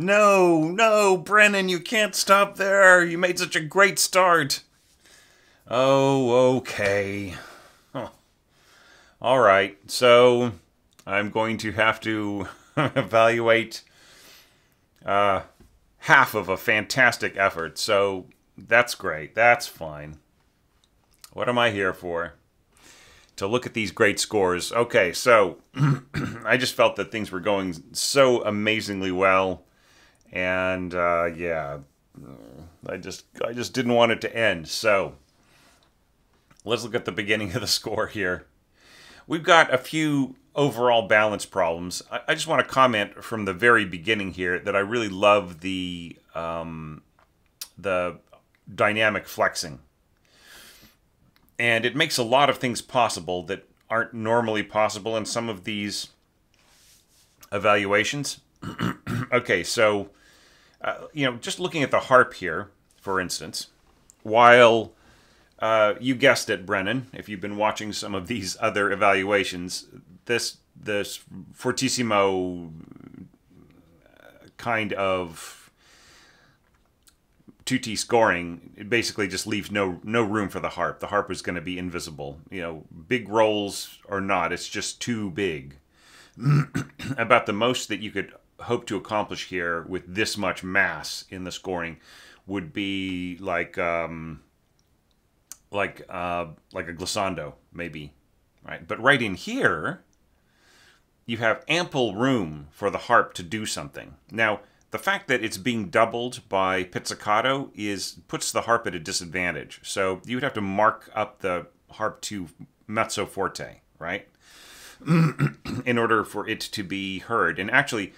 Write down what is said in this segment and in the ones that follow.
No, no, Brennan, you can't stop there. You made such a great start. Oh, okay. Huh. All right, so I'm going to have to evaluate uh, half of a fantastic effort. So that's great. That's fine. What am I here for? To look at these great scores. Okay, so I just felt that things were going so amazingly well, and uh, yeah, I just I just didn't want it to end. So let's look at the beginning of the score here. We've got a few overall balance problems. I, I just want to comment from the very beginning here that I really love the um, the dynamic flexing and it makes a lot of things possible that aren't normally possible in some of these evaluations. okay, so uh, you know, just looking at the harp here, for instance, while uh, you guessed it, Brennan, if you've been watching some of these other evaluations, this this fortissimo kind of tutti scoring, it basically just leaves no no room for the harp. The harp is going to be invisible. You know, big rolls or not, it's just too big. About the most that you could hope to accomplish here with this much mass in the scoring would be like um, like uh, like a glissando maybe, right? But right in here, you have ample room for the harp to do something. Now the fact that it's being doubled by pizzicato is puts the harp at a disadvantage. So you would have to mark up the harp to mezzo forte, right? in order for it to be heard. And actually,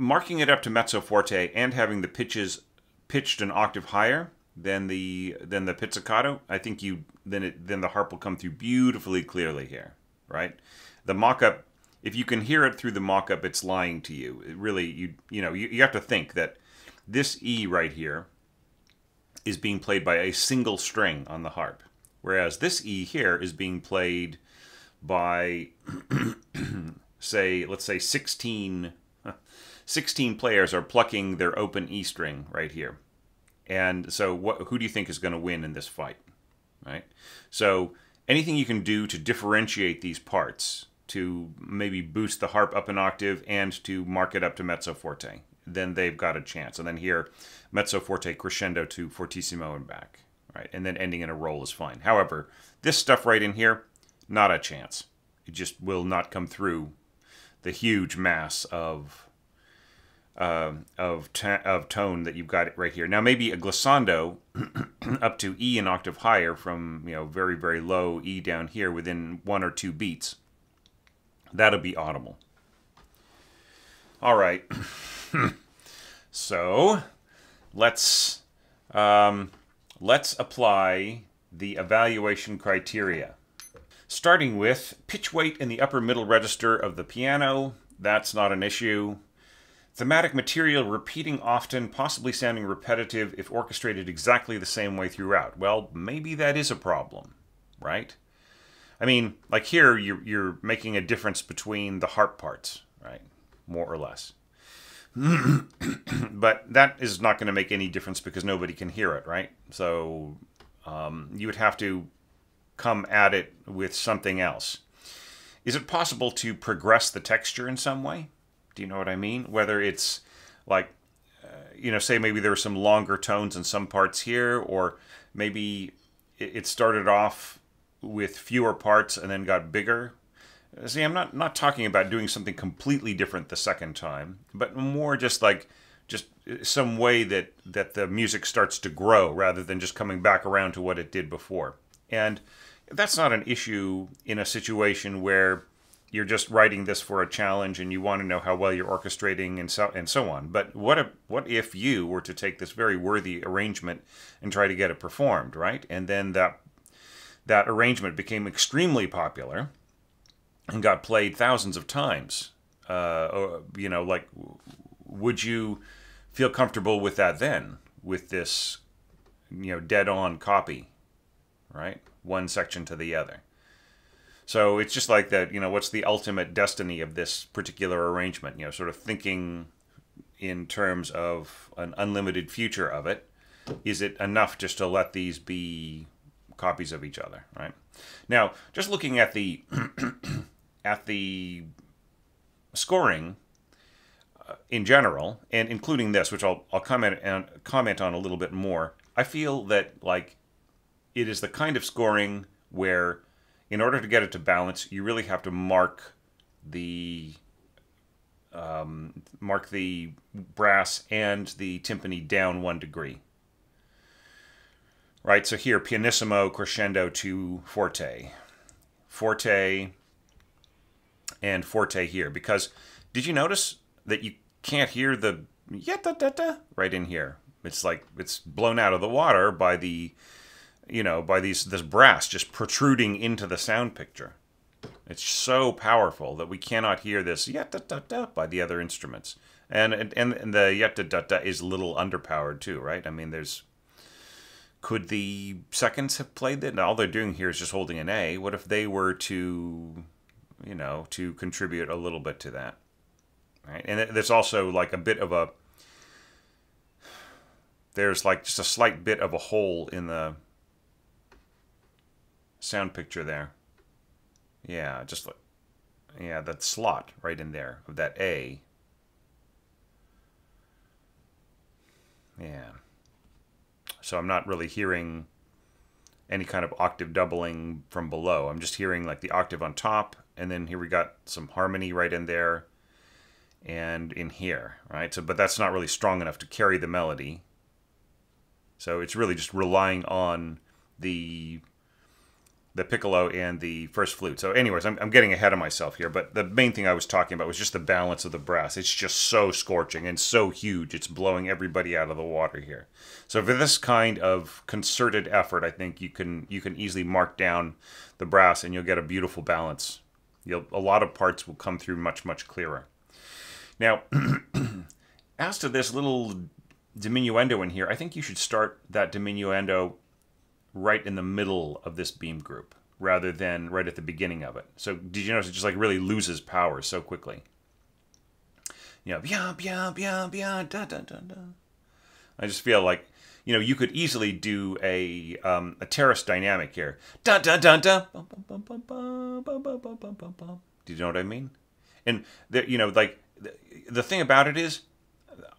marking it up to mezzo forte and having the pitches pitched an octave higher than the than the pizzicato, I think you then it then the harp will come through beautifully clearly here, right? The mock-up if you can hear it through the mock-up, it's lying to you. It really, you you know, you, you have to think that this E right here is being played by a single string on the harp, whereas this E here is being played by, say, let's say 16, 16 players are plucking their open E string right here. And so what, who do you think is going to win in this fight? Right? So anything you can do to differentiate these parts to maybe boost the harp up an octave and to mark it up to mezzo forte. Then they've got a chance. And then here, mezzo forte crescendo to fortissimo and back. Right, and then ending in a roll is fine. However, this stuff right in here, not a chance. It just will not come through the huge mass of uh, of of tone that you've got right here. Now maybe a glissando up to E an octave higher from you know very very low E down here within one or two beats That'll be audible. All right. so let's um, let's apply the evaluation criteria. Starting with pitch weight in the upper middle register of the piano. That's not an issue. Thematic material repeating often, possibly sounding repetitive if orchestrated exactly the same way throughout. Well, maybe that is a problem, right? I mean, like here, you're, you're making a difference between the harp parts, right? More or less. but that is not going to make any difference because nobody can hear it, right? So um, you would have to come at it with something else. Is it possible to progress the texture in some way? Do you know what I mean? Whether it's like, uh, you know, say maybe there are some longer tones in some parts here, or maybe it started off with fewer parts and then got bigger. See, I'm not not talking about doing something completely different the second time, but more just like just some way that that the music starts to grow rather than just coming back around to what it did before. And that's not an issue in a situation where you're just writing this for a challenge and you want to know how well you're orchestrating and so and so on. But what if what if you were to take this very worthy arrangement and try to get it performed, right? And then that that arrangement became extremely popular and got played thousands of times. Uh, you know, like, would you feel comfortable with that then, with this, you know, dead on copy, right? One section to the other. So it's just like that, you know, what's the ultimate destiny of this particular arrangement? You know, sort of thinking in terms of an unlimited future of it? Is it enough just to let these be copies of each other, right? Now, just looking at the at the scoring uh, in general, and including this, which I'll I'll comment and comment on a little bit more. I feel that like it is the kind of scoring where, in order to get it to balance, you really have to mark the um, mark the brass and the timpani down one degree. Right, so here, pianissimo, crescendo to forte. Forte and forte here. Because did you notice that you can't hear the yata da da right in here? It's like it's blown out of the water by the you know, by these this brass just protruding into the sound picture. It's so powerful that we cannot hear this yata da da by the other instruments. And and, and the yata da da is a little underpowered too, right? I mean, there's could the seconds have played that? All they're doing here is just holding an A. What if they were to, you know, to contribute a little bit to that? Right? And there's also like a bit of a, there's like just a slight bit of a hole in the sound picture there. Yeah, just like, yeah, that slot right in there of that A. Yeah. So I'm not really hearing any kind of octave doubling from below. I'm just hearing like the octave on top, and then here we got some harmony right in there and in here, right? So, but that's not really strong enough to carry the melody. So it's really just relying on the the piccolo and the first flute. So, anyways, I'm, I'm getting ahead of myself here, but the main thing I was talking about was just the balance of the brass. It's just so scorching and so huge. It's blowing everybody out of the water here. So, for this kind of concerted effort, I think you can you can easily mark down the brass and you'll get a beautiful balance. You'll, a lot of parts will come through much much clearer. Now, as to this little diminuendo in here, I think you should start that diminuendo right in the middle of this beam group rather than right at the beginning of it. So did you notice it just like really loses power so quickly? You know, bia, bia, bia, bia, da, da, da, da. I just feel like, you know, you could easily do a um, a terrace dynamic here. Da, da, da, da. Do you know what I mean? And, the, you know, like, the, the thing about it is,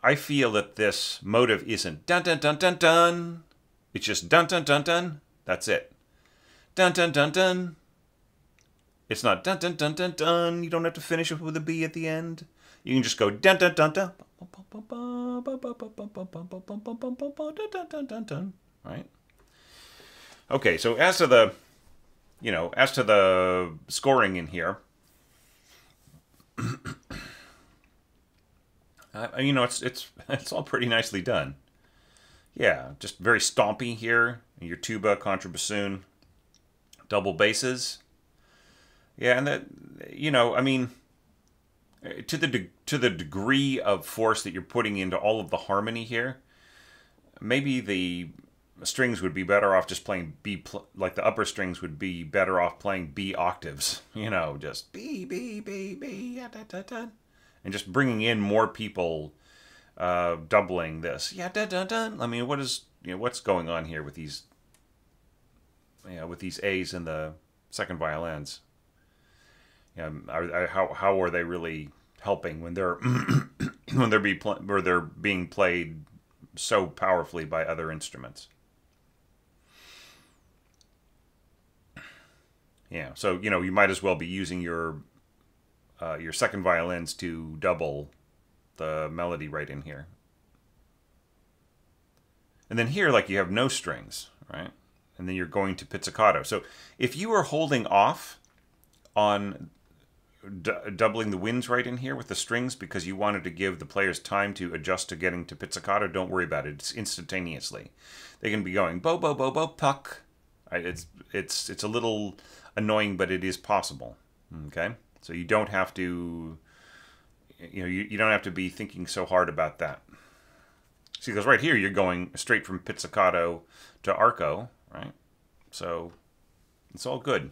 I feel that this motive isn't dun dun dun dun dun it's just dun dun dun dun. That's it. Dun dun dun dun. It's not dun dun dun dun dun. You don't have to finish it with a B at the end. You can just go dun dun dun dun. Right? Okay, so as to the you know, as to the scoring in here, uh, you know, it's it's it's all pretty nicely done. Yeah, just very stompy here. Your tuba, contrabassoon, double basses. Yeah, and that you know, I mean, eh, to the de- to the degree of force that you're putting into all of the harmony here, maybe the strings would be better off just playing B pl- like the upper strings would be better off playing B octaves, you know, just B B B B da, da, da, and just bringing in more people uh, doubling this. Yeah, dun dun dun. I mean, what is you know what's going on here with these, you know, with these A's in the second violins? Yeah, are, are, how how are they really helping when they're when they're be they're being played so powerfully by other instruments? Yeah, so you know you might as well be using your uh, your second violins to double the melody right in here. And then here, like you have no strings, right? And then you're going to pizzicato. So if you were holding off on doubling the winds right in here with the strings because you wanted to give the players time to adjust to getting to pizzicato, don't worry about it. It's instantaneously. They can be going bo bo bo bo puck. It's it's it's a little annoying, but it is possible. Okay, so you don't have to you know, you, you don't have to be thinking so hard about that. See, because right here you're going straight from pizzicato to arco, right? So it's all good.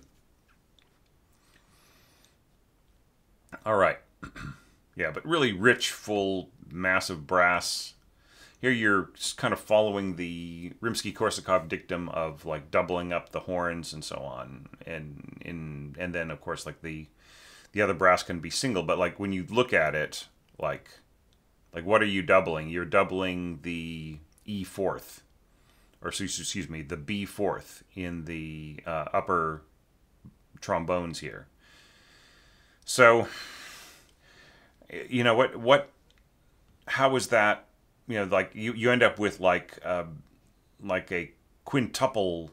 All right. Yeah, but really rich, full, massive brass. Here you're kind of following the Rimsky-Korsakov dictum of like doubling up the horns and so on, and in and then of course like the the other brass can be single, but like when you look at it, like like what are you doubling? You're doubling the E fourth, or excuse me, the B fourth in the uh, upper trombones here. So, you know what what how is that? You know, like you you end up with like uh, like a quintuple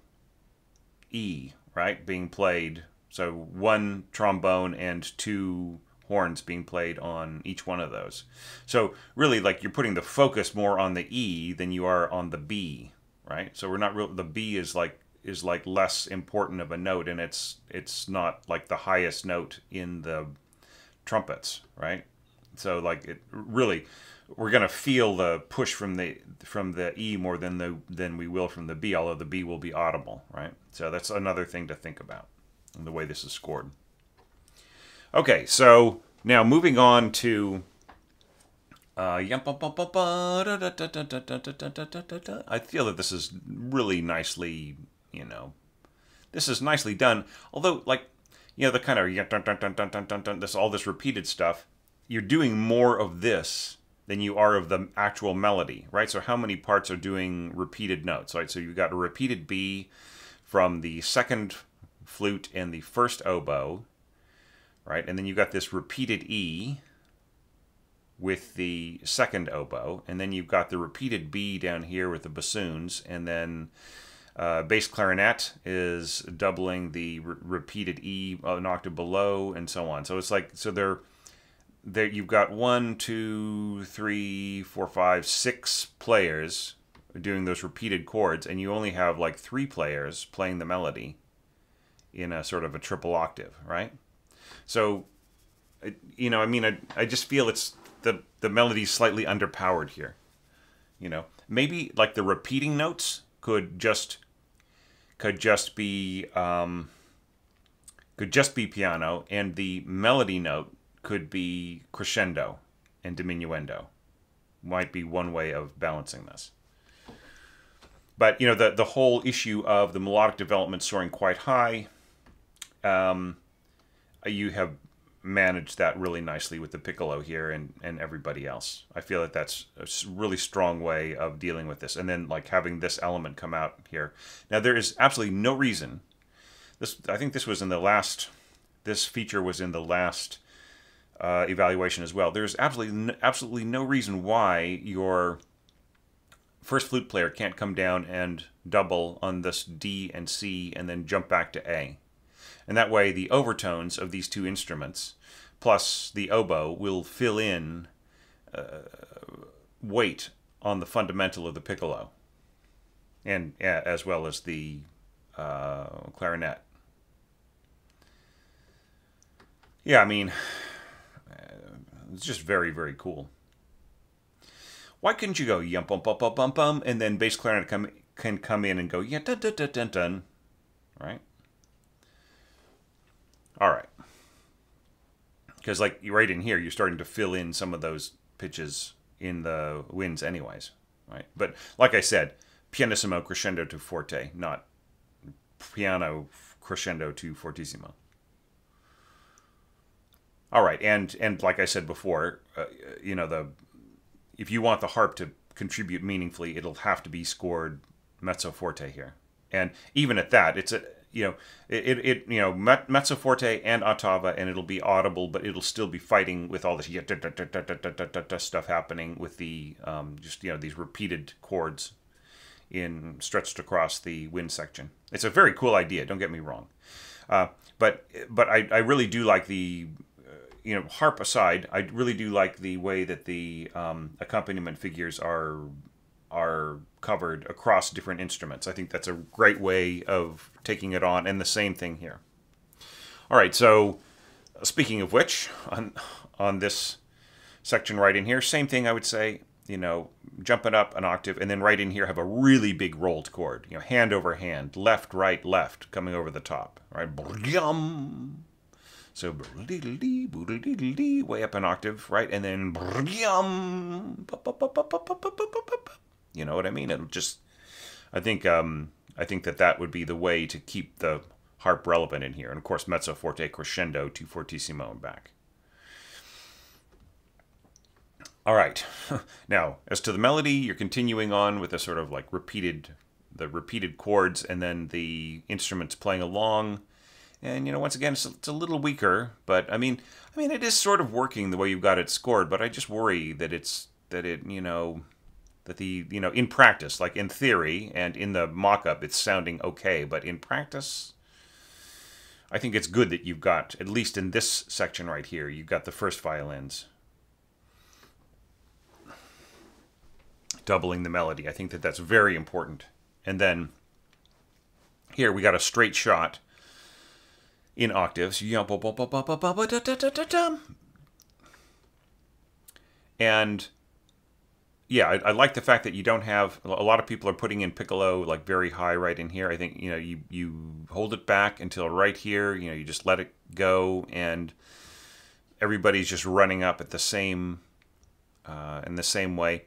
E, right, being played. So one trombone and two horns being played on each one of those. So really, like you're putting the focus more on the E than you are on the B, right? So we're not real. The B is like is like less important of a note, and it's it's not like the highest note in the trumpets, right? So like it really, we're gonna feel the push from the from the E more than the than we will from the B, although the B will be audible, right? So that's another thing to think about, the way this is scored. Okay, so now moving on to. Uh, I feel that this is really nicely, you know, this is nicely done. Although, like, you know, the kind of this all this repeated stuff, you're doing more of this than you are of the actual melody, right? So how many parts are doing repeated notes, right? So you've got a repeated B from the second flute and the first oboe, right? And then you've got this repeated E with the second oboe, and then you've got the repeated B down here with the bassoons, and then uh, bass clarinet is doubling the re repeated E an octave below, and so on. So it's like so they're there. You've got one, two, three, four, five, six players doing those repeated chords, and you only have like three players playing the melody in a sort of a triple octave, right? So, you know, I mean, I, I just feel it's the the melody's slightly underpowered here. You know, maybe like the repeating notes could just could just be um, could just be piano, and the melody note could be crescendo and diminuendo. Might be one way of balancing this. But you know, the the whole issue of the melodic development soaring quite high. Um, you have managed that really nicely with the piccolo here and, and everybody else. I feel that that's a really strong way of dealing with this. And then like having this element come out here. Now there is absolutely no reason. This I think this was in the last. This feature was in the last uh, evaluation as well. There's absolutely no, absolutely no reason why your first flute player can't come down and double on this D and C and then jump back to A. And that way, the overtones of these two instruments, plus the oboe, will fill in uh, weight on the fundamental of the piccolo, and uh, as well as the uh, clarinet. Yeah, I mean, it's just very, very cool. Why couldn't you go yum bum bum bum bum bum, and then bass clarinet come can come in and go yeah dun dun dun dun dun, right? All right. Because like right in here, you're starting to fill in some of those pitches in the winds anyways, right? But like I said, pianissimo crescendo to forte, not piano crescendo to fortissimo. All right, and and like I said before, uh, you know the if you want the harp to contribute meaningfully, it'll have to be scored mezzo forte here. And even at that, it's a you know, it, it you know, mezzo forte and ottava, and it'll be audible, but it'll still be fighting with all this stuff happening with the um, just you know these repeated chords in stretched across the wind section. It's a very cool idea. Don't get me wrong, uh, but but I, I really do like the you know harp aside, I really do like the way that the um, accompaniment figures are are covered across different instruments. I think that's a great way of taking it on, and the same thing here. All right, so speaking of which, on on this section right in here, same thing I would say, you know, jumping up an octave, and then right in here have a really big rolled chord, you know, hand over hand, left, right, left, coming over the top, right? So way up an octave, right? And then you know what I mean? It'll just I think um, I think that that would be the way to keep the harp relevant in here. And of course, mezzo forte crescendo to fortissimo and back. All right. now, as to the melody, you're continuing on with a sort of like repeated the repeated chords and then the instruments playing along and you know, once again, it's, it's a little weaker, but I mean, I mean, it is sort of working the way you've got it scored. But I just worry that it's that it, you know, that the you know in practice, like in theory and in the mock-up, it's sounding okay, but in practice, I think it's good that you've got at least in this section right here, you've got the first violins doubling the melody. I think that that's very important. And then here we got a straight shot in octaves. And yeah, I, I, like the fact that you don't have a lot of people are putting in piccolo like very high right in here. I think you know you you hold it back until right here. You know you just let it go, and everybody's just running up at the same uh, in the same way.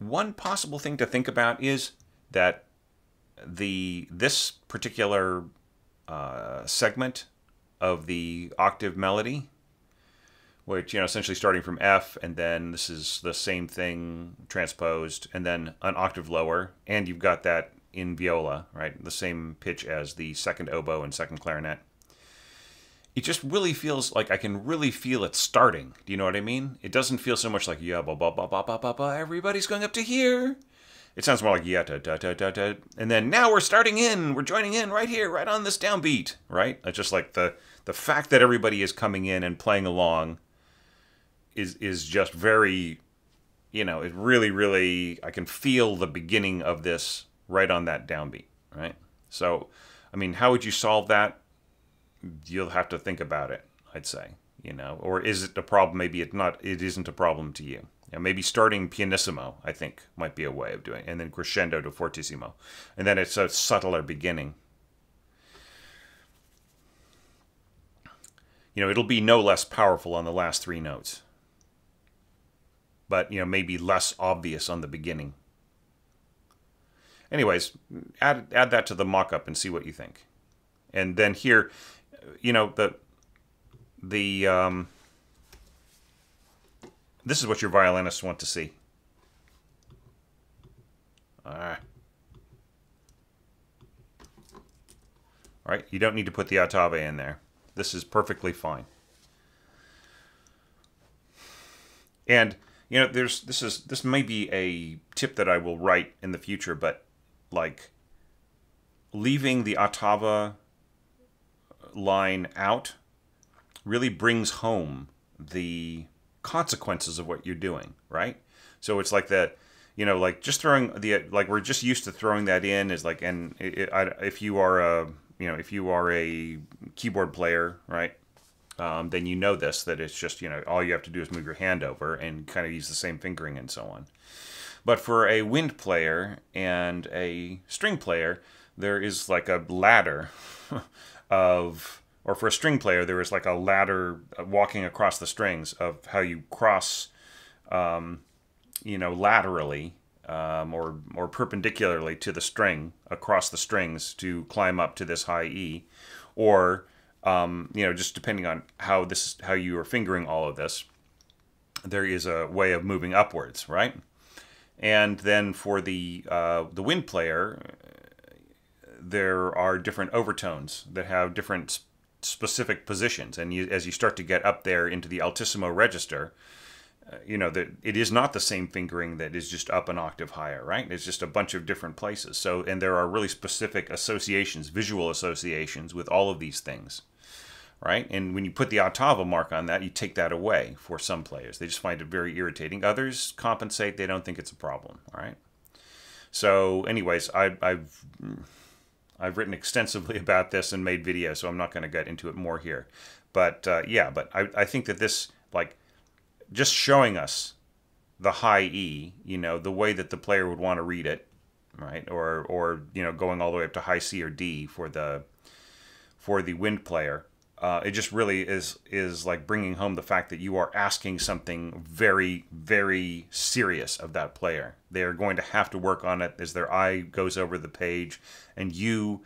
One possible thing to think about is that the this particular uh, segment of the octave melody, which, you know, essentially starting from F, and then this is the same thing transposed, and then an octave lower, and you've got that in viola, right? The same pitch as the second oboe and second clarinet. It just really feels like I can really feel it starting. Do you know what I mean? It doesn't feel so much like, yeah, ba ba ba ba ba ba ba, everybody's going up to here. It sounds more like yeah, da, da, da, da, da. And then now we're starting in, we're joining in right here, right on this downbeat, right? It's just like the the fact that everybody is coming in and playing along is is just very you know, it really, really I can feel the beginning of this right on that downbeat, right? So I mean, how would you solve that? You'll have to think about it, I'd say. You know, or is it a problem? Maybe it's not. It isn't a problem to you. Yeah, maybe starting pianissimo, I think, might be a way of doing it, and then crescendo to fortissimo. And then it's a subtler beginning. You know, it'll be no less powerful on the last three notes. But, you know, maybe less obvious on the beginning. Anyways, add, add that to the mock-up and see what you think. And then here, you know, the, the, um, this is what your violinists want to see. All right. All right, you don't need to put the ottave in there. This is perfectly fine. And you know, there's this is this may be a tip that I will write in the future, but like leaving the ottava line out really brings home the consequences of what you're doing, right? So it's like that, you know, like just throwing the like we're just used to throwing that in is like, and it, it, I, if you are a you know if you are a keyboard player, right? Um, then you know this that it's just you know all you have to do is move your hand over and kind of use the same fingering and so on. But for a wind player and a string player, there is like a ladder of or for a string player, there is like a ladder uh, walking across the strings of how you cross, um, you know, laterally um, or or perpendicularly to the string across the strings to climb up to this high E, or um, you know, just depending on how this how you are fingering all of this, there is a way of moving upwards, right? And then for the uh, the wind player, there are different overtones that have different specific positions. And you, as you start to get up there into the altissimo register, uh, you know that it is not the same fingering that is just up an octave higher, right? It's just a bunch of different places. So, and there are really specific associations, visual associations with all of these things, right? And when you put the ottava mark on that, you take that away for some players. They just find it very irritating. Others compensate; they don't think it's a problem, all right? So, anyways, I, I've I've written extensively about this and made videos, so I'm not going to get into it more here. But uh, yeah, but I, I think that this, like, just showing us the high E, you know, the way that the player would want to read it, right? Or, or you know, going all the way up to high C or D for the for the wind player. Uh, it just really is is like bringing home the fact that you are asking something very very serious of that player. They are going to have to work on it as their eye goes over the page, and you,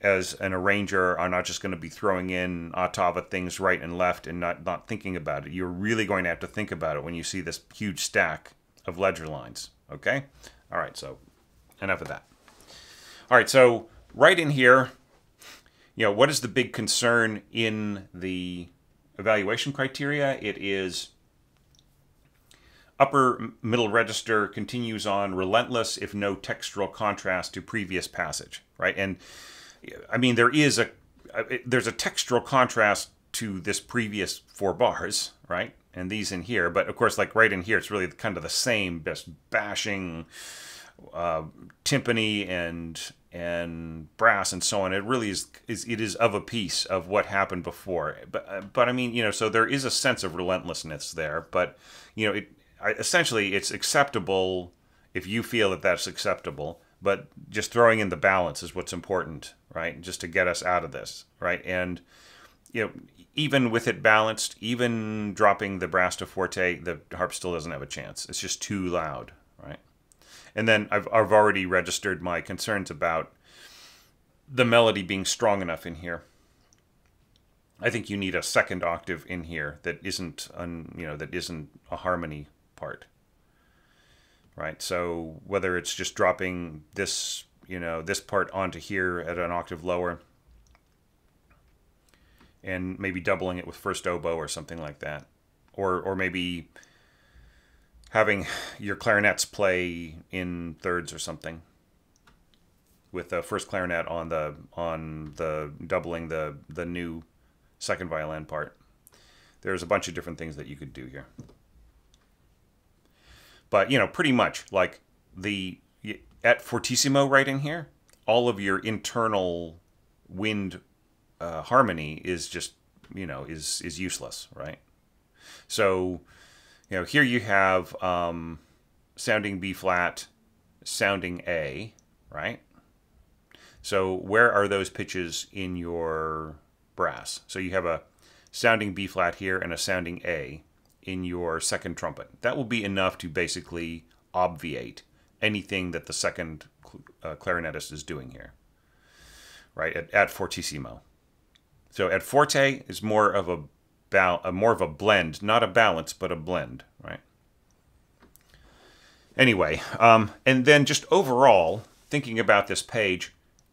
as an arranger, are not just going to be throwing in Ottava things right and left and not not thinking about it. You're really going to have to think about it when you see this huge stack of ledger lines. Okay, all right. So enough of that. All right. So right in here you know, what is the big concern in the evaluation criteria? It is upper middle register continues on relentless if no textural contrast to previous passage, right? And I mean, there is a there's a textural contrast to this previous four bars, right? And these in here, but of course, like right in here, it's really kind of the same, just bashing uh, timpani and and brass and so on. It really is, is it is of a piece of what happened before. But uh, but I mean, you know, so there is a sense of relentlessness there. But you know, it essentially it's acceptable if you feel that that's acceptable. But just throwing in the balance is what's important, right? Just to get us out of this, right? And you know, even with it balanced, even dropping the brass to forte, the harp still doesn't have a chance. It's just too loud, right? And then I've, I've already registered my concerns about the melody being strong enough in here. I think you need a second octave in here that isn't un, you know that isn't a harmony part. Right? So whether it's just dropping this, you know, this part onto here at an octave lower and maybe doubling it with first oboe or something like that. Or or maybe having your clarinets play in thirds or something with the first clarinet on the on the doubling the the new second violin part. There's a bunch of different things that you could do here. But, you know, pretty much like the at fortissimo right in here, all of your internal wind uh, harmony is just, you know, is is useless, right? So you know, here you have um, sounding B flat, sounding A, right? So where are those pitches in your brass? So you have a sounding B flat here and a sounding A in your second trumpet. That will be enough to basically obviate anything that the second uh, clarinetist is doing here, right, at, at fortissimo. So at forte is more of a a more of a blend, not a balance, but a blend, right? Anyway, um, and then just overall, thinking about this page,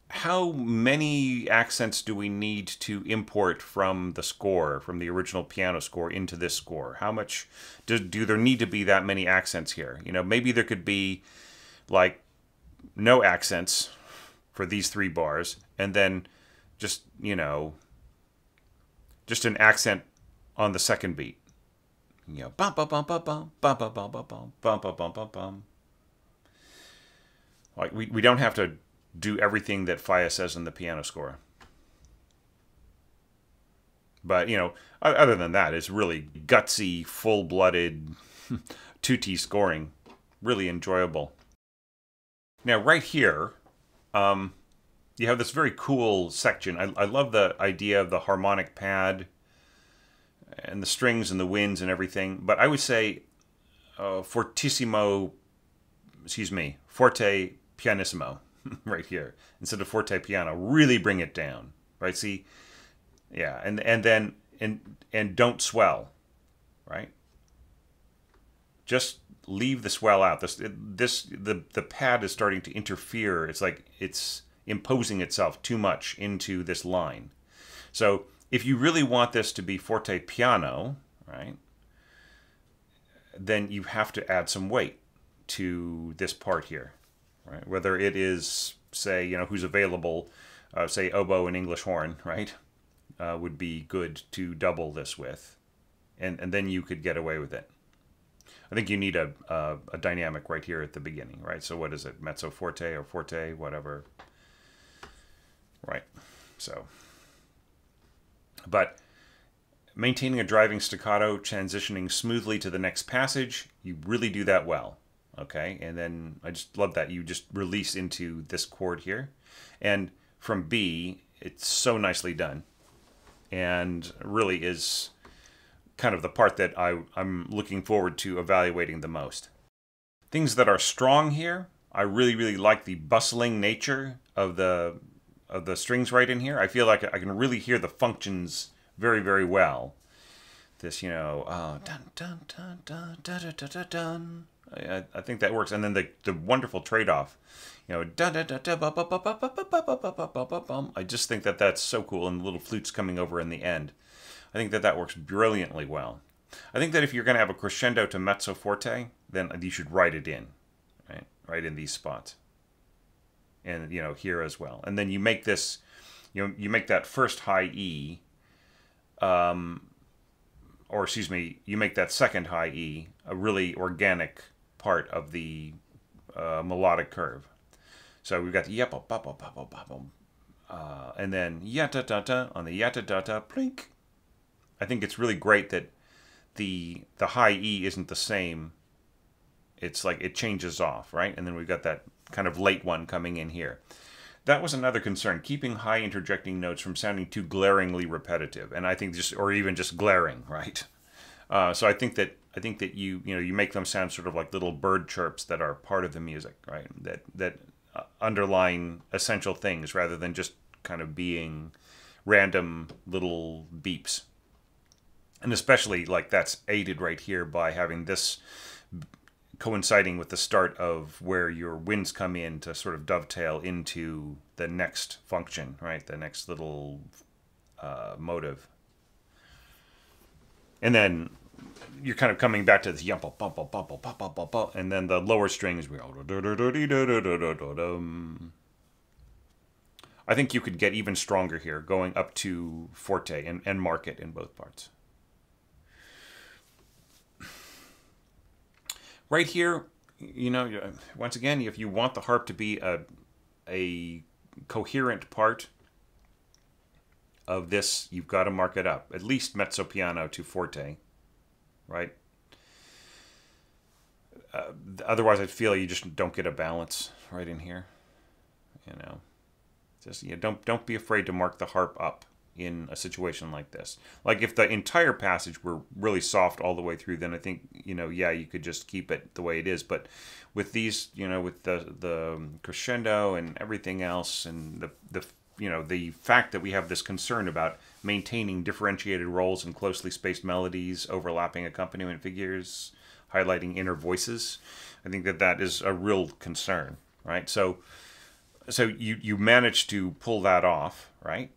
how many accents do we need to import from the score, from the original piano score into this score? How much do, do there need to be that many accents here? You know, maybe there could be like no accents for these three bars, and then just, you know, just an accent on the second beat. You know, bum bum bum bum bum bum bum bum bum bum bum bum bum bum bum. Like we, we don't have to do everything that Falla says in the piano score. But you know, other than that, it's really gutsy, full-blooded, tutti scoring, really enjoyable. Now, right here, um, you have this very cool section. I, I love the idea of the harmonic pad and the strings and the winds and everything. But I would say uh, fortissimo, excuse me, forte pianissimo, right here instead of forte piano. Really bring it down, right? See, yeah, and and then and and don't swell, right? Just leave the swell out. This this the the pad is starting to interfere. It's like it's imposing itself too much into this line. So if you really want this to be forte piano, right, then you have to add some weight to this part here, right? Whether it is, say, you know, who's available, uh, say oboe and English horn, right, uh, would be good to double this with, and and then you could get away with it. I think you need a, a, a dynamic right here at the beginning, right? So what is it, mezzo forte or forte, whatever, right? So. But maintaining a driving staccato, transitioning smoothly to the next passage, you really do that well. Okay, and then I just love that you just release into this chord here. And from B, it's so nicely done. and really is kind of the part that I, I'm looking forward to evaluating the most. Things that are strong here, I really, really like the bustling nature of the the strings right in here. I feel like I can really hear the functions very, very well. This, you know, uh. I, think that works. And then the the wonderful trade off, you know, I just think that that's so cool, and the little flutes coming over in the end. I think that that works brilliantly well. I think that if you're going to have a crescendo to mezzo forte, then you should write it in, right? Right in these spots. And, you know, here as well. And then you make this, you know, you make that first high E, um, or excuse me, you make that second high E a really organic part of the uh, melodic curve. So we've got the yep, uh, and then yata data on the yata data plink. I think it's really great that the the high E isn't the same. It's like it changes off, right? And then we've got that kind of late one coming in here. That was another concern, keeping high interjecting notes from sounding too glaringly repetitive, and I think just or even just glaring, right? Uh, so I think that I think that you you know you make them sound sort of like little bird chirps that are part of the music, right? That that underlying essential things rather than just kind of being random little beeps and especially like that's aided right here by having this coinciding with the start of where your winds come in to sort of dovetail into the next function, right? The next little uh, motive. And then you're kind of coming back to this yump bump bump bump bump and then the lower strings we I think you could get even stronger here, going up to forte and, and mark it in both parts. Right here, you know, once again, if you want the harp to be a, a coherent part of this, you've got to mark it up. At least mezzo piano to forte, right? Uh, otherwise, I feel you just don't get a balance right in here. You know, just yeah, don't don't be afraid to mark the harp up in a situation like this. Like if the entire passage were really soft all the way through, then I think you know, yeah, you could just keep it the way it is. But with these, you know, with the the crescendo and everything else, and the the you know the fact that we have this concern about maintaining differentiated roles and closely spaced melodies, overlapping accompaniment figures, highlighting inner voices, I think that that is a real concern, right? So. So you, you manage to pull that off, right?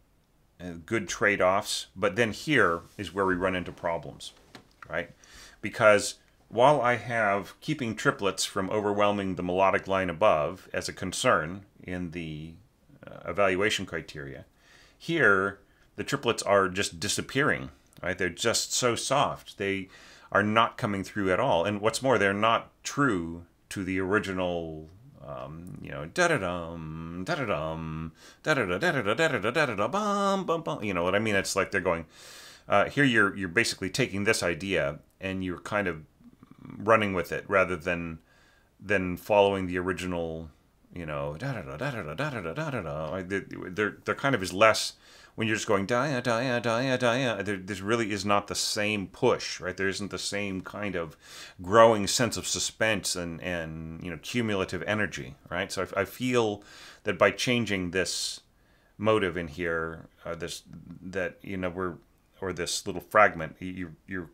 Good trade offs. But then here is where we run into problems, right? Because while I have keeping triplets from overwhelming the melodic line above as a concern in the uh, evaluation criteria, here the triplets are just disappearing, right? They're just so soft. They are not coming through at all. And what's more, they're not true to the original um, you know, da da dum, da da dum, da da da da da da da da da da da bum bum bum. You know what I mean? It's like they're going. Uh, here you're you're basically taking this idea and you're kind of running with it rather than than following the original. You know, da da da da da da da da da da. They're they're kind of is less when you're just going dia dia dia dia there, there really is not the same push right? There isn't the same kind of growing sense of suspense and and you know cumulative energy right? So i, I feel that by changing this motive in here uh, this that you know we're or this little fragment you you're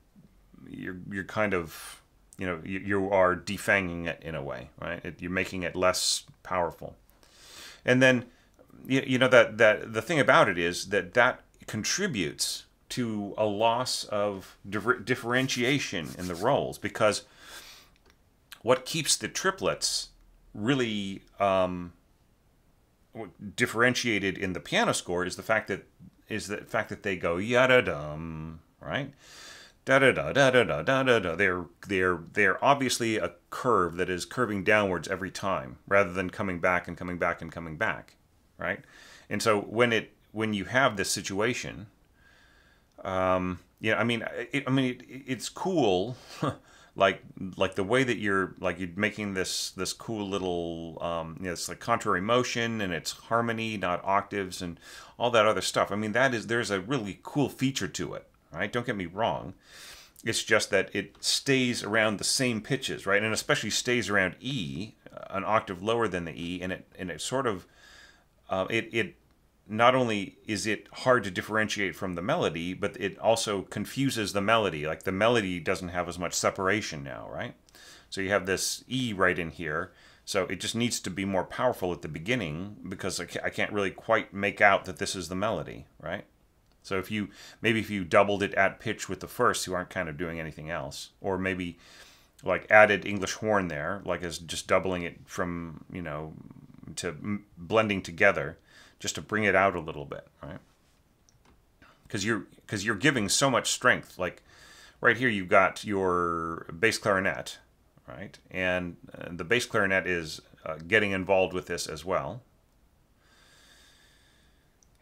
you're you're kind of you know you, you are defanging it in a way right? It, you're making it less powerful. And then you, you know that that the thing about it is that that contributes to a loss of differentiation in the roles because what keeps the triplets really um, differentiated in the piano score is the fact that is the fact that they go yada dum right? Da da da da da da da da they're they're they're obviously a curve that is curving downwards every time rather than coming back and coming back and coming back right? And so when it when you have this situation, um, yeah, I mean, it, I mean, it, it's cool like like the way that you're like you're making this this cool little um, you know it's like contrary motion and it's harmony not octaves and all that other stuff. I mean that is there's a really cool feature to it right? Don't get me wrong. It's just that it stays around the same pitches right? And especially stays around e an octave lower than the e and it and it sort of uh, it it not only is it hard to differentiate from the melody, but it also confuses the melody. Like the melody doesn't have as much separation now, right? So you have this E right in here. So it just needs to be more powerful at the beginning because I can't really quite make out that this is the melody, right? So if you maybe if you doubled it at pitch with the first, you aren't kind of doing anything else, or maybe like added English horn there, like as just doubling it from you know to blending together just to bring it out a little bit, right? Because you're because you're giving so much strength. Like right here, you've got your bass clarinet, right? And uh, the bass clarinet is uh, getting involved with this as well.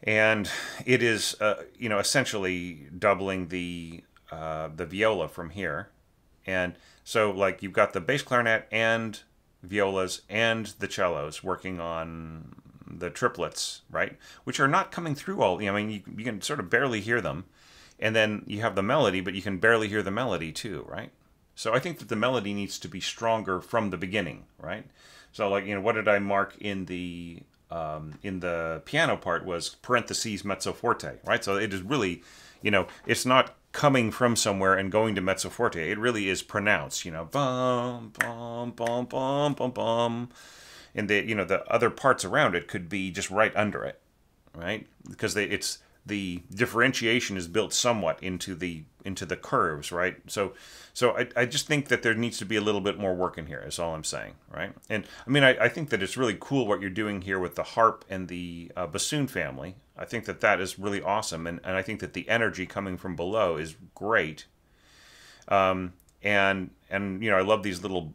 And it is, uh, you know, essentially doubling the uh, the viola from here. And so, like, you've got the bass clarinet and violas and the cellos working on the triplets, right? Which are not coming through all. I mean, you, you can sort of barely hear them, and then you have the melody, but you can barely hear the melody too, right? So I think that the melody needs to be stronger from the beginning, right? So like you know, what did I mark in the um, in the piano part was parentheses mezzo forte, right? So it is really, you know, it's not coming from somewhere and going to mezzo forte. It really is pronounced, you know, bum bum bum bum bum bum and the you know the other parts around it could be just right under it, right? Because they, it's the differentiation is built somewhat into the into the curves, right? So so I, I just think that there needs to be a little bit more work in here. Is all I'm saying, right? And I mean I, I think that it's really cool what you're doing here with the harp and the uh, bassoon family. I think that that is really awesome, and and I think that the energy coming from below is great. Um, and and you know I love these little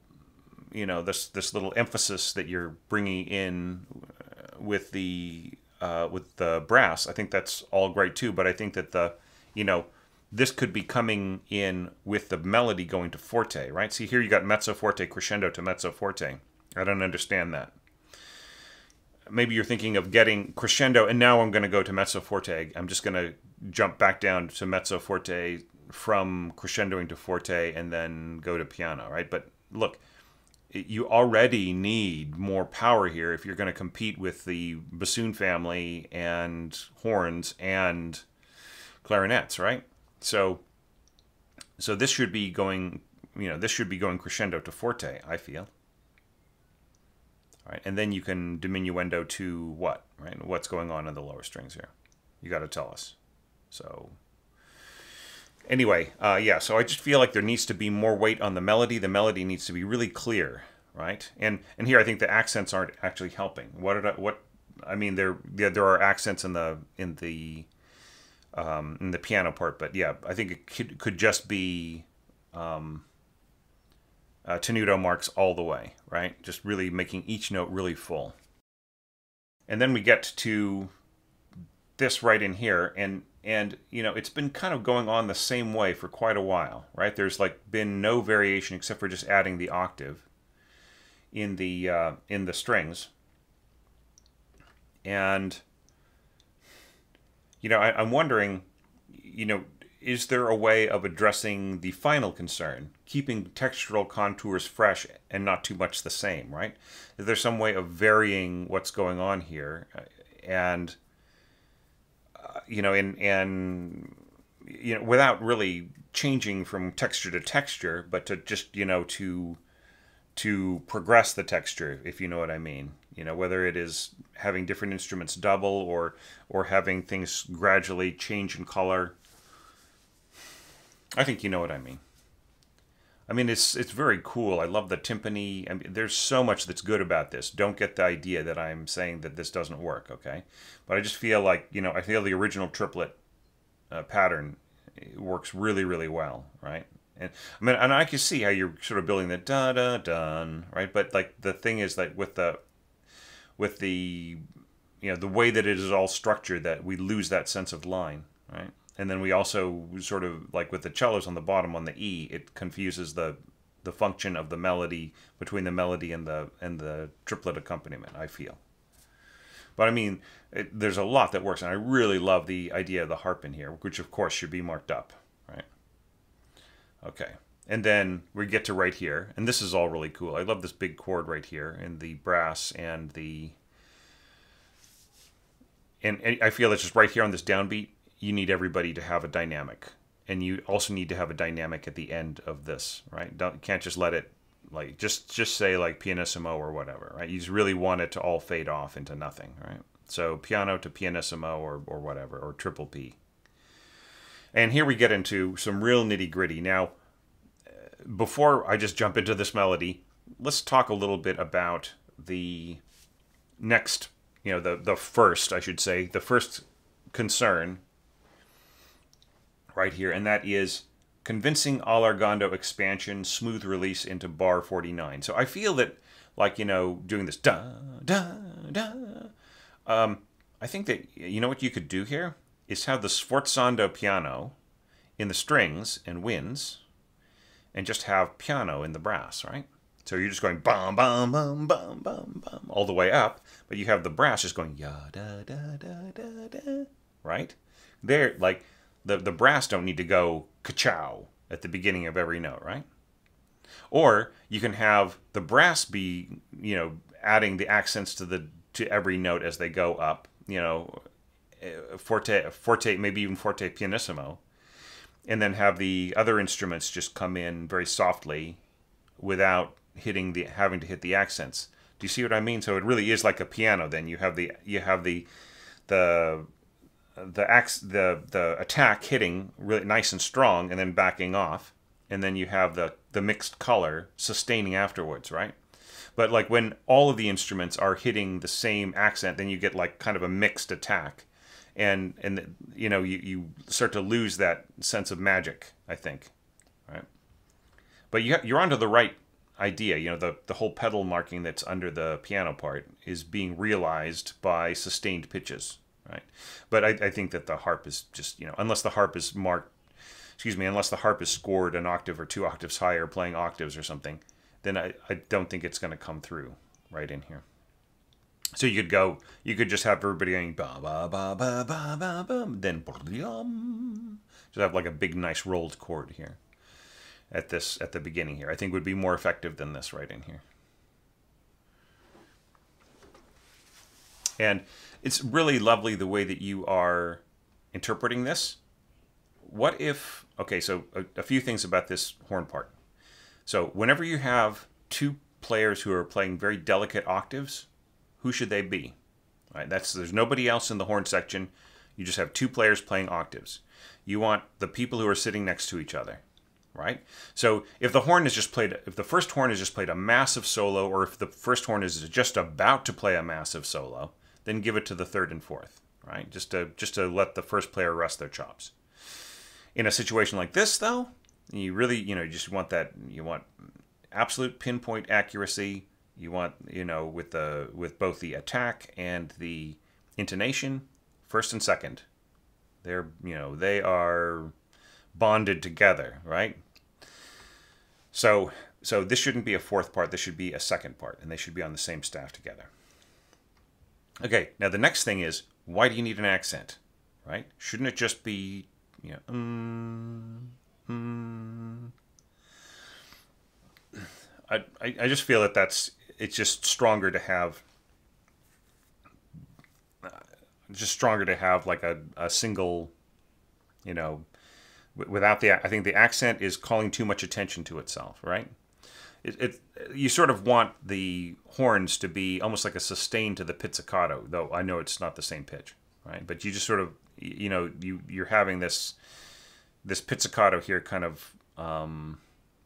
you know this this little emphasis that you're bringing in uh, with the uh, with the brass. I think that's all great too. But I think that the you know this could be coming in with the melody going to forte, right? See here you got mezzo forte crescendo to mezzo forte. I don't understand that. Maybe you're thinking of getting crescendo, and now I'm going to go to mezzo forte. I'm just going to jump back down to mezzo forte from crescendoing to forte, and then go to piano, right? But look, you already need more power here if you're going to compete with the bassoon family and horns and clarinets, right? So, so this should be going, you know, this should be going crescendo to forte. I feel. All right, and then you can diminuendo to what, right? What's going on in the lower strings here? You got to tell us. So anyway, uh, yeah, so I just feel like there needs to be more weight on the melody. The melody needs to be really clear, right? And and here I think the accents aren't actually helping. What did I, what I mean there yeah, there are accents in the in the um, in the piano part, but yeah, I think it could could just be um, uh, tenuto marks all the way, right? Just really making each note really full. And then we get to this right in here, and and you know it's been kind of going on the same way for quite a while right there's like been no variation except for just adding the octave in the uh, in the strings and you know I, i'm wondering you know is there a way of addressing the final concern keeping textural contours fresh and not too much the same right is there some way of varying what's going on here uh, and uh, you know, in, and you know, without really changing from texture to texture, but to just you know to to progress the texture, if you know what I mean. You know, whether it is having different instruments double or or having things gradually change in color. I think you know what I mean. I mean, it's it's very cool. I love the timpani. I mean, there's so much that's good about this. Don't get the idea that I'm saying that this doesn't work, okay? But I just feel like you know, I feel the original triplet uh, pattern works really, really well, right? And I mean, and I can see how you're sort of building the da da dun, right? But like the thing is that with the with the you know the way that it is all structured, that we lose that sense of line, right? And then we also sort of like with the cellos on the bottom on the E, it confuses the the function of the melody between the melody and the and the triplet accompaniment. I feel. But I mean, it, there's a lot that works, and I really love the idea of the harp in here, which of course should be marked up, right? Okay, and then we get to right here, and this is all really cool. I love this big chord right here, and the brass and the, and, and I feel it's just right here on this downbeat. You need everybody to have a dynamic, and you also need to have a dynamic at the end of this, right? Don't can't just let it like just just say like pianissimo or whatever, right? You just really want it to all fade off into nothing, right? So piano to pianissimo or or whatever or triple P. And here we get into some real nitty gritty. Now, before I just jump into this melody, let's talk a little bit about the next, you know, the the first, I should say, the first concern right here, and that is convincing allargando expansion, smooth release into bar 49. So I feel that, like, you know, doing this da, da, da, um, I think that, you know what you could do here? Is have the sforzando piano in the strings and winds, and just have piano in the brass, right? So you're just going bum bum bum bum bum bum all the way up, but you have the brass just going ya da da da da da, right? There, like the the brass don't need to go ka-chow at the beginning of every note, right? Or you can have the brass be, you know, adding the accents to the to every note as they go up, you know, eh, forte, forte, maybe even forte pianissimo, and then have the other instruments just come in very softly without hitting the having to hit the accents. Do you see what I mean? So it really is like a piano. Then you have the you have the the the ax the the attack hitting really nice and strong and then backing off, and then you have the the mixed color sustaining afterwards, right? But like when all of the instruments are hitting the same accent, then you get like kind of a mixed attack. And and you know you, you start to lose that sense of magic i think right? But you, you're onto the right idea. You know the, the whole pedal marking that's under the piano part is being realized by sustained pitches right but I, I think that the harp is just you know unless the harp is marked excuse me unless the harp is scored an octave or two octaves higher playing octaves or something then i, I don't think it's going to come through right in here so you could go, you could just have everybody going ba ba ba ba ba ba ba, then just have like a big nice rolled chord here at this at the beginning here. I think would be more effective than this right in here. And it's really lovely the way that you are interpreting this. What if, okay, so a, a few things about this horn part. So whenever you have two players who are playing very delicate octaves, who should they be? Right, that's there's nobody else in the horn section. You just have two players playing octaves. You want the people who are sitting next to each other, right? So if the horn is just played, if the first horn is just played a massive solo, or if the first horn is just about to play a massive solo, then give it to the third and fourth, right? Just to just to let the first player rest their chops. In a situation like this, though, you really, you know, you just want that, you want absolute pinpoint accuracy you want, you know, with the with both the attack and the intonation, first and second. They're, you know, they are bonded together, right? So so this shouldn't be a fourth part, this should be a second part, and they should be on the same staff together. Okay, now the next thing is why do you need an accent? Right? Shouldn't it just be, you know, mm, mm. I, I just feel that that's it's just stronger to have uh, just stronger to have like a, a single you know without the i think the accent is calling too much attention to itself right it, it you sort of want the horns to be almost like a sustain to the pizzicato though i know it's not the same pitch right but you just sort of you know you you're having this this pizzicato here kind of um,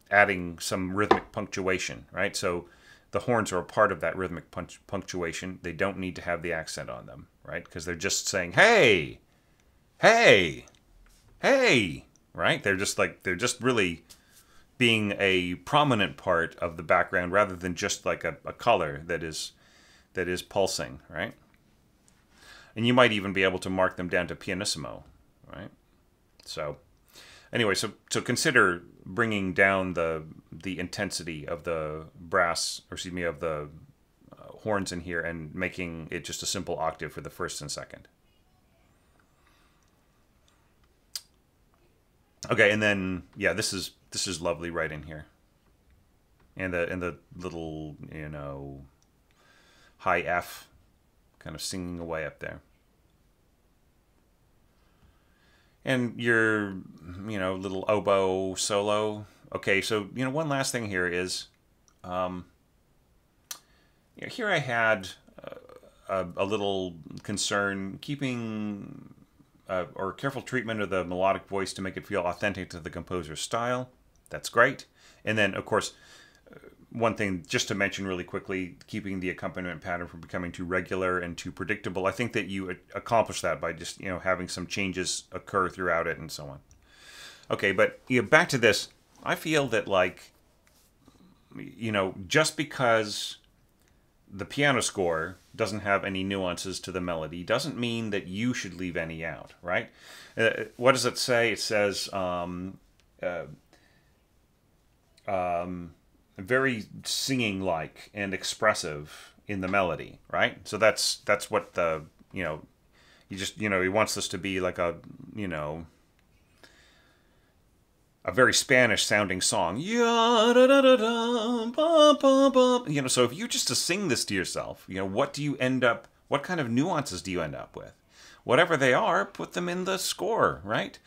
adding some rhythmic punctuation right so the horns are a part of that rhythmic punctuation. They don't need to have the accent on them, right? Because they're just saying, "Hey, hey, hey," right? They're just like they're just really being a prominent part of the background rather than just like a, a color that is that is pulsing, right? And you might even be able to mark them down to pianissimo, right? So, anyway, so so consider bringing down the the intensity of the brass, or excuse me, of the uh, horns in here, and making it just a simple octave for the first and second. Okay, and then yeah, this is this is lovely right in here, and the and the little you know high F, kind of singing away up there. and your you know little oboe solo. Okay so you know one last thing here is um, you know, here i had uh, a, a, little concern keeping uh, or careful treatment of the melodic voice to make it feel authentic to the composer's style that's great. And then of course one thing just to mention really quickly keeping the accompaniment pattern from becoming too regular and too predictable i think that you accomplish that by just you know having some changes occur throughout it and so on. Okay but you know, back to this i feel that like you know just because the piano score doesn't have any nuances to the melody doesn't mean that you should leave any out right? Uh, what does it say? It says um, uh, um, very singing like and expressive in the melody, right? So that's that's what the you know he just you know he wants this to be like a you know a very Spanish sounding song. You know, so if you just to sing this to yourself, you know, what do you end up what kind of nuances do you end up with? Whatever they are, put them in the score, right?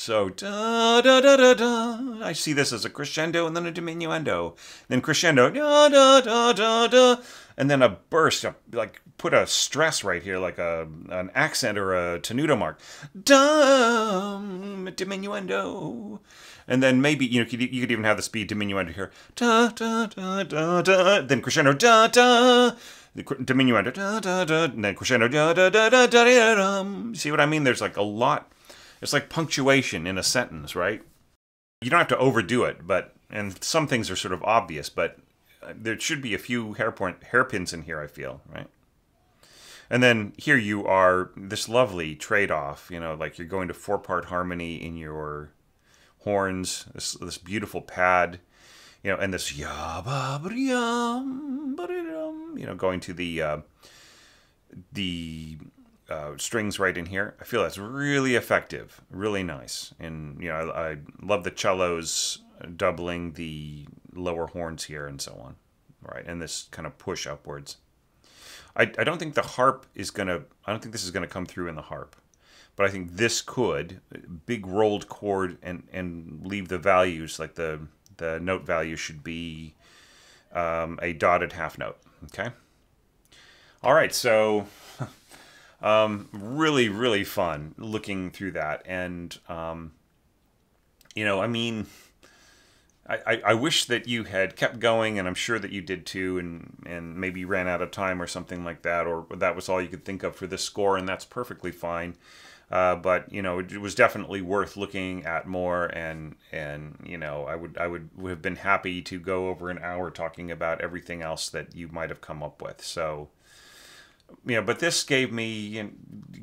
So da da da da da. I see this as a crescendo and then a diminuendo, then crescendo da da da da da, and then a burst. Like put a stress right here, like a an accent or a tenuto mark. Da diminuendo, and then maybe you know you could even have the speed diminuendo here. Da da da da da. Then crescendo da da. Diminuendo da da da. And then crescendo da da da da da da. See what I mean? There's like a lot it's like punctuation in a sentence, right? You don't have to overdo it, but and some things are sort of obvious, but uh, there should be a few hairpoint hairpins in here. I feel right. And then here you are, this lovely trade-off. You know, like you're going to four-part harmony in your horns. This this beautiful pad, you know, and this ya you know, going to the uh, the uh, strings right in here. I feel that's really effective, really nice. And, you know, I, I, love the cellos doubling the lower horns here and so on, right? And this kind of push upwards. I, I don't think the harp is going to, I don't think this is going to come through in the harp. But I think this could, big rolled chord and, and leave the values, like the, the note value should be um, a dotted half note, okay? All right, so um, really, really fun looking through that. And, um, you know, I mean, I, I, wish that you had kept going, and I'm sure that you did too, and, and maybe ran out of time or something like that, or that was all you could think of for this score, and that's perfectly fine. Uh, but you know, it was definitely worth looking at more, and and you know, I would I would, would have been happy to go over an hour talking about everything else that you might have come up with. So you know, but this gave me you know,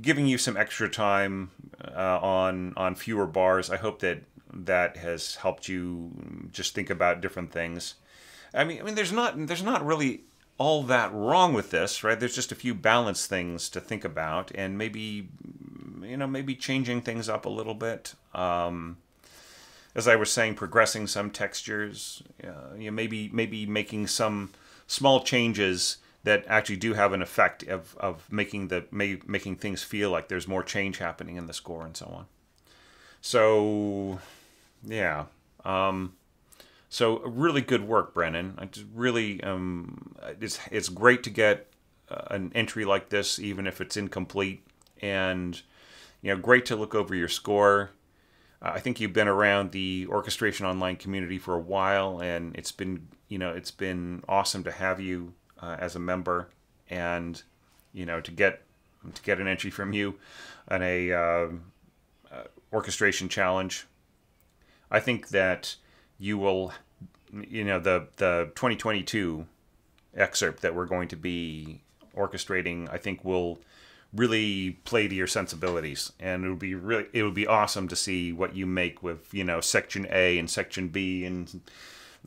giving you some extra time uh, on on fewer bars. I hope that that has helped you just think about different things. I mean, I mean, there's not there's not really all that wrong with this, right? There's just a few balance things to think about, and maybe you know maybe changing things up a little bit. Um, as I was saying, progressing some textures, uh, you know, maybe maybe making some small changes that actually do have an effect of, of making the making things feel like there's more change happening in the score and so on. So, yeah. Um, so really good work, Brennan. I just really um, it's it's great to get uh, an entry like this, even if it's incomplete, and you know, great to look over your score. Uh, I think you've been around the orchestration online community for a while, and it's been you know it's been awesome to have you uh, as a member, and you know to get to get an entry from you on a uh, uh, orchestration challenge. I think that you will, you know, the the 2022 excerpt that we're going to be orchestrating, I think will really play to your sensibilities and it would be really it would be awesome to see what you make with you know section a and section b and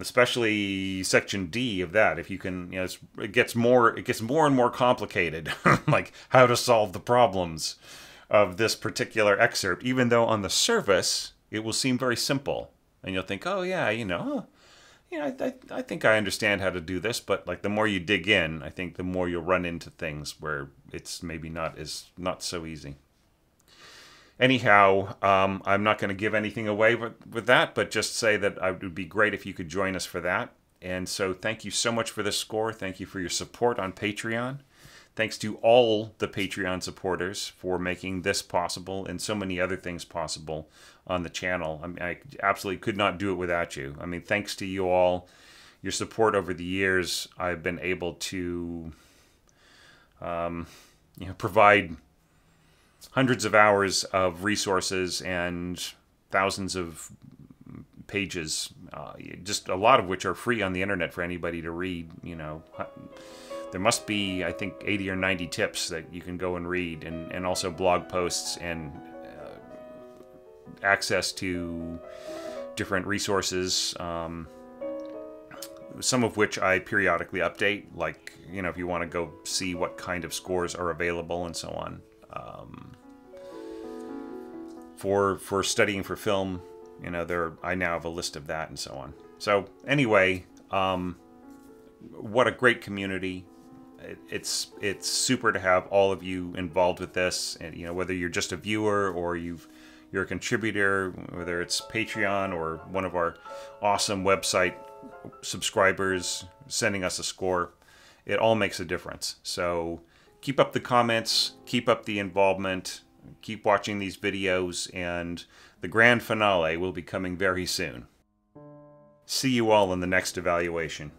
especially section d of that if you can you know it gets more it gets more and more complicated like how to solve the problems of this particular excerpt even though on the surface it will seem very simple and you'll think oh yeah you know yeah, I, I, I think I understand how to do this, but like the more you dig in, I think the more you'll run into things where it's maybe not as not so easy. Anyhow, um, I'm not going to give anything away with, with that, but just say that it would be great if you could join us for that. And so, thank you so much for this score. Thank you for your support on Patreon. Thanks to all the Patreon supporters for making this possible and so many other things possible on the channel. I, mean, I absolutely could not do it without you. I mean, thanks to you all, your support over the years, I've been able to um, you know, provide hundreds of hours of resources and thousands of pages, uh, just a lot of which are free on the internet for anybody to read. You know, there must be, I think, 80 or 90 tips that you can go and read, and, and also blog posts and uh, access to different resources, um, some of which I periodically update, like, you know, if you want to go see what kind of scores are available and so on. Um, for for studying for film, you know, there I now have a list of that and so on. So anyway, um, what a great community. It's it's super to have all of you involved with this. And you know whether you're just a viewer or you've you're a contributor whether it's patreon or one of our awesome website subscribers sending us a score it all makes a difference. So keep up the comments keep up the involvement keep watching these videos and the grand finale will be coming very soon. See you all in the next evaluation